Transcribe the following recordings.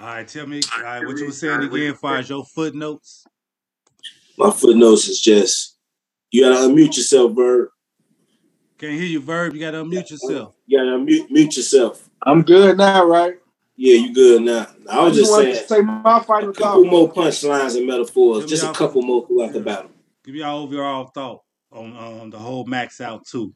All right, tell me all right, what you were saying again as far as your footnotes. My footnotes is just you gotta unmute yourself, Verb. Can't hear you, Verb. You gotta unmute yourself. You gotta unmute mute yourself. I'm good now, right? Yeah, you good now. I was just wanted saying to say my final a couple thought. more punchlines and metaphors, Give just a couple more throughout the battle. Give me your overall thought on on the whole max out too.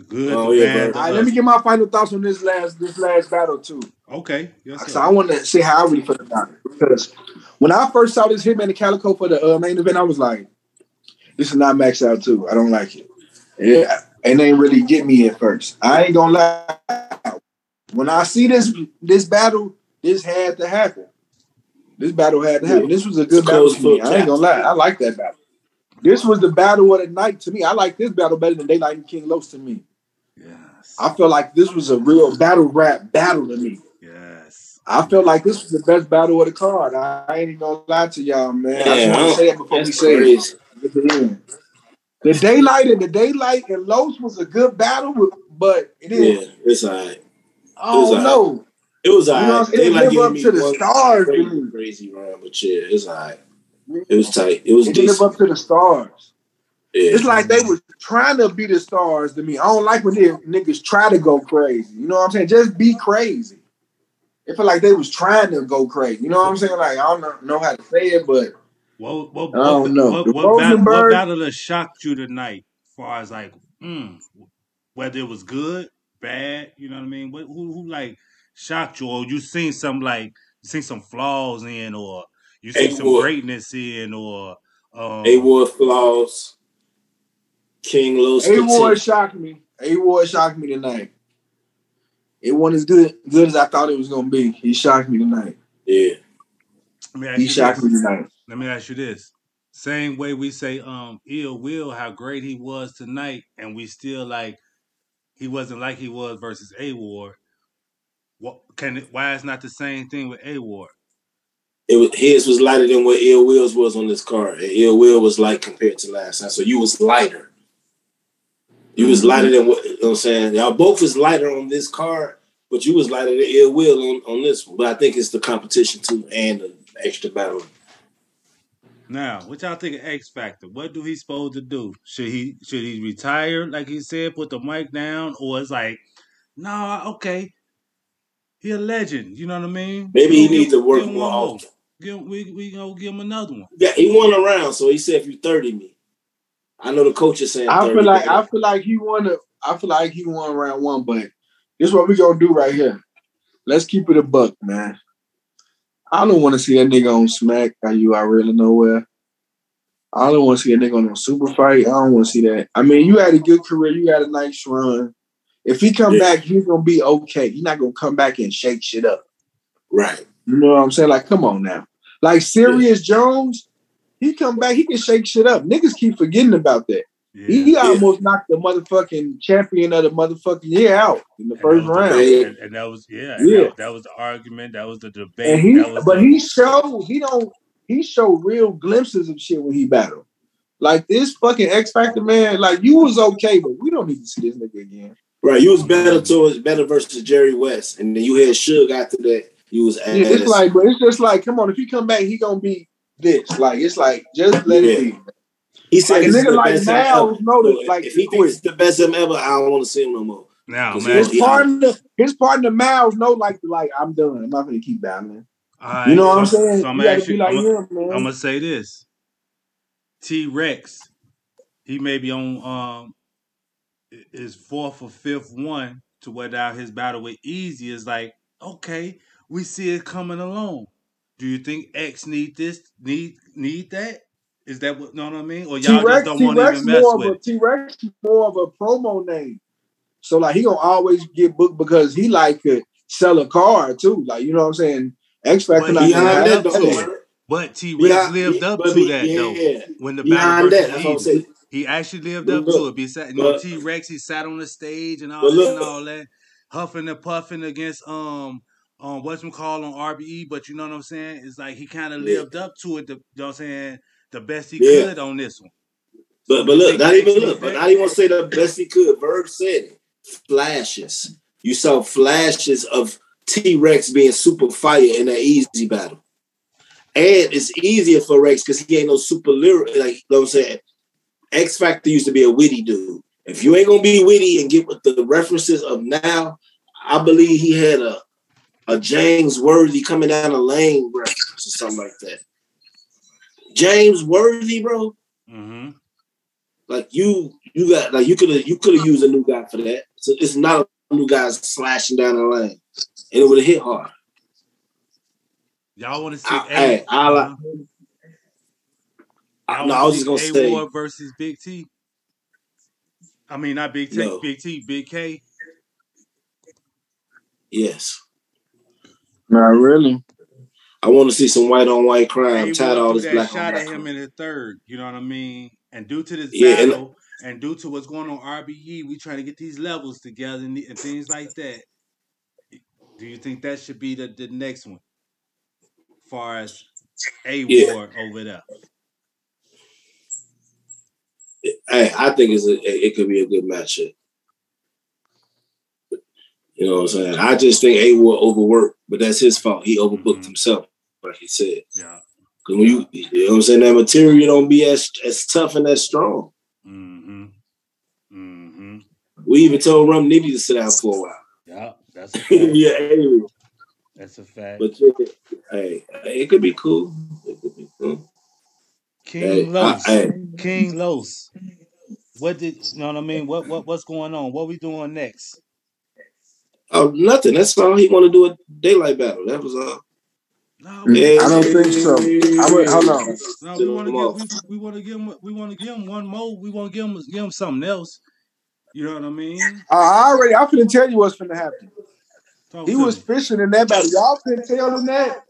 The good, Oh, yeah, bad, Verb. All right, let me get my final thoughts on this last this last battle too. Okay. Yes, So. I want to see how I really feel about it because when I first saw this Hitman and Calicoe for the uh, main event, I was like, "This is not Max Out too. I don't like it." Yeah, and they didn't really get me at first. I ain't gonna lie. When I see this this battle, this had to happen. This battle had to happen. This was a good It's battle close to me. book I ain't gonna lie. I like that battle. This was the battle of the night to me. I like this battle better than Daylyt and King Los to me. Yes. I feel like this was a real battle rap battle to me. Yes. I feel like this was the best battle of the card. I, I ain't even gonna lie to y'all, man. I just Yeah, want to say it before we that's say it. crazy. at the Daylyt and the Daylyt and Los was a good battle, but it is. Yeah, it's alright. I don't alright. know. It was You know what I'm alright. They like live giving up me to the stars, crazy, dude. crazy run, but yeah, it's alright. It was tight. It was It didn't live up to the stars. Yeah. It's like they was trying to be the stars to me. I don't like when they niggas try to go crazy. You know what I'm saying? Just be crazy. It feel like they was trying to go crazy. You know what I'm saying? Like I don't know, know how to say it, but What what I what, don't know. what, The what, battle, what battle has shocked you tonight? As far as like, mm, whether it was good, bad, you know what I mean? What, who who like shocked you, or you seen some like you seen some flaws in, or you seen some A-Ward. greatness in, or um, A Ward flaws. King Los A Ward shocked me. A Ward shocked me tonight. It wasn't as good good as I thought it was gonna be. He shocked me tonight. Yeah. Let me ask He shocked this. me tonight. Let me ask you this. Same way we say um ill will how great he was tonight, and we still like he wasn't like he was versus A Ward. What can it why it's not the same thing with A Ward? It was, his was lighter than what Ill Will's was on this card. And Ill Will was light compared to last time. So you was lighter. You was lighter mm-hmm. than what you know what I'm saying. Y'all both was lighter on this card, but you was lighter than Ill Will on, on this one. But I think it's the competition too and the extra battle. Now, what y'all think of X Factor? What do he supposed to do? Should he should he retire like he said, put the mic down, or it's like, nah, okay, he a legend. You know what I mean? Maybe he needs to work more often. Give we we gonna give him another one. Yeah, he won around, so he said if you 30 me. I know the coach is saying I 30 feel like I feel like he won a, I feel like he won round one, but this is what we gonna do right here. Let's keep it a buck, man. I don't want to see that nigga on Smack. Are you I really nowhere? I don't want to see a nigga on a super fight. I don't want to see that. I mean, you had a good career. You had a nice run. If he come Yeah. back, he's gonna be okay. He's not gonna come back and shake shit up. right. You know what I'm saying? Like, come on now. Like Sirius Jones, he come back, he can shake shit up. Niggas keep forgetting about that. Yeah. He, he almost knocked the motherfucking champion of the motherfucking year out in the And first that was the- round. And, and that was yeah, Yeah. That, that was the argument. That was the debate. And he, that was but the, he showed he don't he showed real glimpses of shit when he battled. Like this fucking X Factor man, like you was okay, but we don't need to see this nigga again. Right. You was better towards better versus Jerry West. And then you had Suge after that. You was Yeah, it's like, but it's just like, come on, if he come back, he gonna be this. Like, it's like, just let it be. he said Like a nigga like best of him Miles ever. know that, like, if he quit. thinks the best of him ever, I don't want to see him no more. now, man. His partner, his partner Miles know like like I'm done. I'm not gonna keep battling. all right, You know what I'm saying? So I'm you gonna be you. like I'm, him, man. I'm gonna say this. T Rex, he may be on um his fourth or fifth one to wear out his battle with Easy is like, okay, we see it coming along. Do you think X need this? Need need that? Is that what know what I mean? Or y'all T Rex, just don't want to even mess more of with? T Rex more of a promo name. So like he gonna always get booked because he like could sell a car too. Like you know what I'm saying? X Factor he gonna that. But T Rex lived up to that though. yeah. When the battle that, that's what I'm saying. He actually lived up look, to it. Besides, you know, T Rex, he sat on the stage and all this and all that, huffing and puffing against um um what's call on RBE. But you know what I'm saying? It's like he kind of Yeah. lived up to it. The, you know what I'm saying? The best he Yeah. could on this one. But but look, not even look, but not even say the best he could. Verb said it. Flashes. You saw flashes of T Rex being super fire in that easy battle. And it's easier for Rex because he ain't no super lyric. Like you know what I'm saying? X Factor used to be a witty dude. If you ain't gonna be witty and get with the references of now, I believe he had a a James Worthy coming down the lane reference or something like that. James Worthy, bro. Mm-hmm. Like you, you got like you could have you could have used a new guy for that. So it's not a new guy slashing down the lane, and it would have hit hard. Y'all want to see? I, A- hey, I like. I, no, I was just gonna A say, Ward versus Big T. I mean, not Big T, No. Big T, Big K. yes. Not really. I want to see some white on white crime. A I'm tired of all this threw that black on shot black. at him crime. in the third. You know what I mean? And due to this Yeah, and- battle, and due to what's going on RBE, we trying to get these levels together and, and things like that. Do you think that should be the, the next one? Far as A Yeah. Ward over there. Hey, I think it's a, it it could be a good matchup. You know what I'm saying? I just think A Ward overworked, but that's his fault. He overbooked Mhm. himself, like he said. Yeah. Because when you, you know what I'm saying, that material don't be as as tough and as strong. Mm-hmm. Mm-hmm. We even told Rum Nitty to sit down for a while. Yeah, that's a fact. yeah, anyway. That's a fact. But yeah, hey, it could be cool. It could be cool. King Hey, I, Los. King Los. What did you know what I mean? What what what's going on? What we doing next? Oh, nothing. That's all he want to do a Daylyt battle. That was all. No, Mm, we, I don't think so. I would, hold on. no, we want to give we, we want to give him we want to give him one more. We want to give him give him something else. You know what I mean? Uh, I already, I'm gonna tell you what's gonna happen. Talk He was me. fishing in that battle. Y'all couldn't tell him that.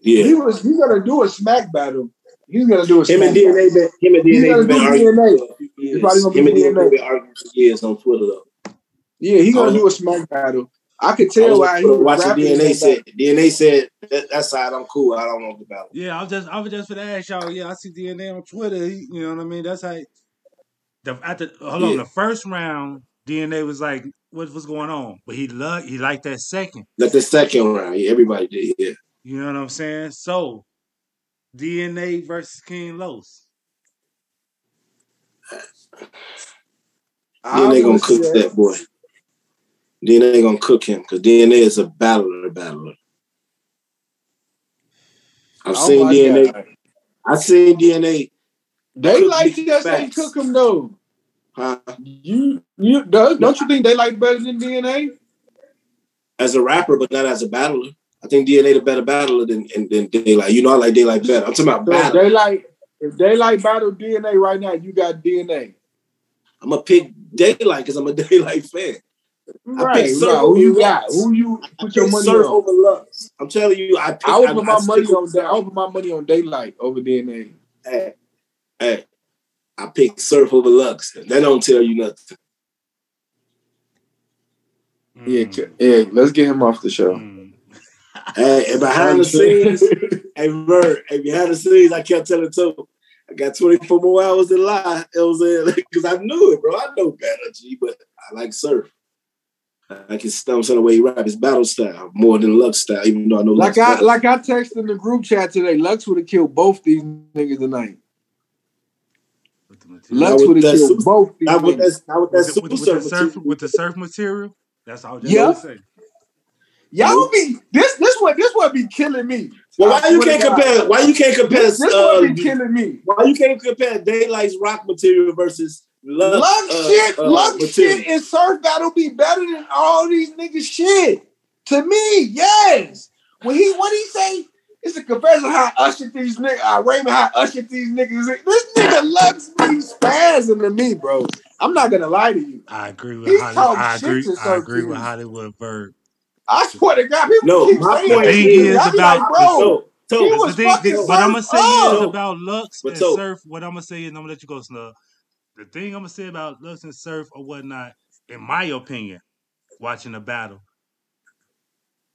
Yeah, He was. He's gonna do a smack battle. He's gonna do a him smack and battle. DNA. Been, him and He's DNA gonna been do arguing DNA. for a few years. He's probably gonna Him and do DNA DNA. been arguing for years on Twitter though. Yeah, he's gonna Oh. do a smack battle. I could tell was why he on Twitter was watching DNA said. DNA said that, that side I'm cool. I don't want the battle. Yeah, I was just I was just for to ask y'all. Yeah, I see DNA on Twitter. He, you know what I mean? That's how. The after hold on, the first round DNA was like, what what's going on? But he loved he liked that second. That the second round, yeah, everybody did. Yeah, You know what I'm saying? So DNA versus King Los. I DNA gonna cook that boy. DNA gonna cook him because DNA is a battler, battler. I've Oh seen DNA. God. I've seen DNA. They like just ain't cook him though. Huh? You you don't don't you think they like better than DNA? As a rapper, but not as a battler. I think DNA the better battler than than, than Daylyt. You know, I like Daylyt better. I'm talking about So battle. they like if they like battle DNA right now, you got DNA. I'm gonna pick Daylyt because I'm a Daylyt fan. Right, pick right. Surf Who you got? Who you I put your pick money Surf on? over Lux. I'm telling you, I pick, I would put my stick money on that. I would put my money on Daylyt over DNA. Hey, hey, I pick Surf over Lux. That don't tell you nothing. Yeah, Mm, yeah. Let's get him off the show. mm. Hey, and behind the scenes, hey, Vert, hey, behind the scenes, I kept telling Toe, I got 24 more hours to lie. It was because I knew it, bro. I know better, G, but I like Surf. I like his stumps on the way he rap his battle style more than Lux style, even though I know Like Lux I better. like I texted in the group chat today. Lux would have killed both these niggas tonight. With the material. Lux would have killed su- both these Not with that, not with that With, the, super with, with the surf. surf material. with the surf material. That's all I was just Yeah. gonna say. Y'all be this this what this what be killing me. Well, why you can't to compare? Why you can't compare? This, this uh, what be killing me. why you can't compare Daylyt's rock material versus Lux, Lux uh, shit, uh, Lux material? shit in surf battle be better than all these niggas shit. To me, yes. When he what he say? It's a confession how I ushered these niggas, uh, Raymond how I ushered these niggas. This nigga Lux be spazzing to me, bro. I'm not gonna lie to you. I agree with He Hollywood. I agree. I agree with. Hollywood Bird. I swear to God, people No, keep my saying point that is- shit. is I be about- like, bro, So, so, he The was thing, fucking the- what I'm gonna surf say is about Lux But and so- Surf. What I'm gonna say is I'm gonna let you go, Snub. The thing I'm gonna say about Lux and Surf or whatnot, in my opinion, watching the battle,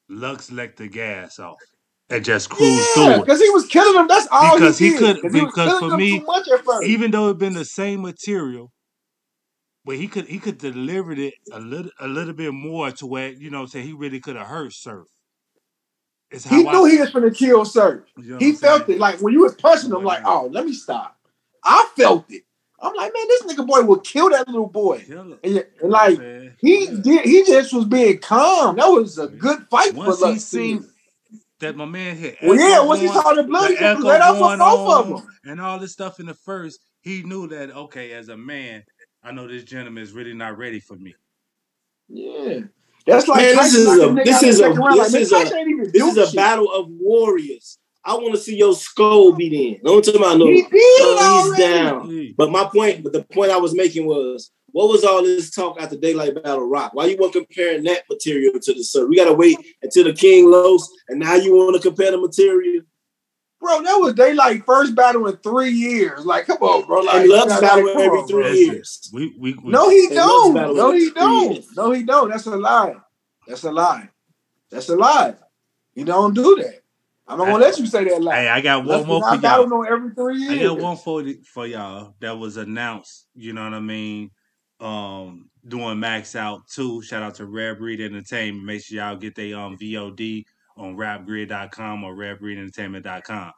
Lux let the gas off and just cruised Yeah, through because he was killing them. That's all Because he he could- 'Cause he was because for me, too much at first. Even though it had been the same material, but he could he could delivered it a little a little bit more to where you know say he really could have hurt Surf. It's He how knew he was gonna kill Surf. you know He felt saying? it. Like when you was punching him, like, oh, let me stop. I felt it. I'm like, man, this nigga boy will kill that little boy. And, yeah, and like what he Yeah. did, he just was being calm. That was a good fight Once for he seen that my man hit Well, yeah, echo once he going- saw the blood, he the just echo let out for going both of them. and all this stuff in the first, he knew that okay, as a man, I know this gentleman is really not ready for me. Yeah, that's like Man, this is a- this is a- this Like, is a- Tyson ain't even This is a battle of warriors. I want to see your skull beat in. Don't tell me I know. He did he's down. But my point, but the point I was making was, what was all this talk after Daylyt Battle Rock? Why you weren't comparing that material to the Sir? We gotta wait until the King Los, and now you want to compare the material. Bro, that was Daylyt first battle in three years. Like, come on, bro. Like, and Lux battle come every on, three bro. Years. We we, we No, he And don't. No, every he don't. years. No, he don't. That's a lie. That's a lie. That's a lie. He don't do that. I'm not gonna let you say that lie. Hey, I got one more for y'all. no every three I years. got one for for y'all that was announced. You know what I mean? Um, doing Max Out too. Shout out to Rare Breed Entertainment. Make sure y'all get their um VOD on rapgrid.com or rarebreedentertainment.com.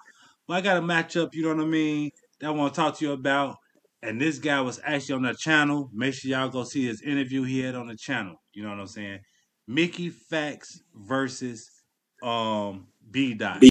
But I got a matchup, you know what I mean, that I want to talk to you about. And this guy was actually on the channel. Make sure y'all go see his interview he had on the channel. You know what I'm saying? Mickey Factz versus um B Dot.